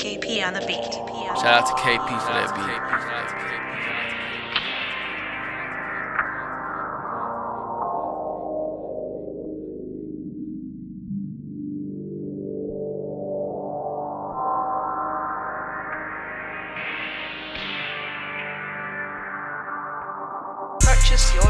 KP on the beat. Shout out to KP for that beat. Purchase your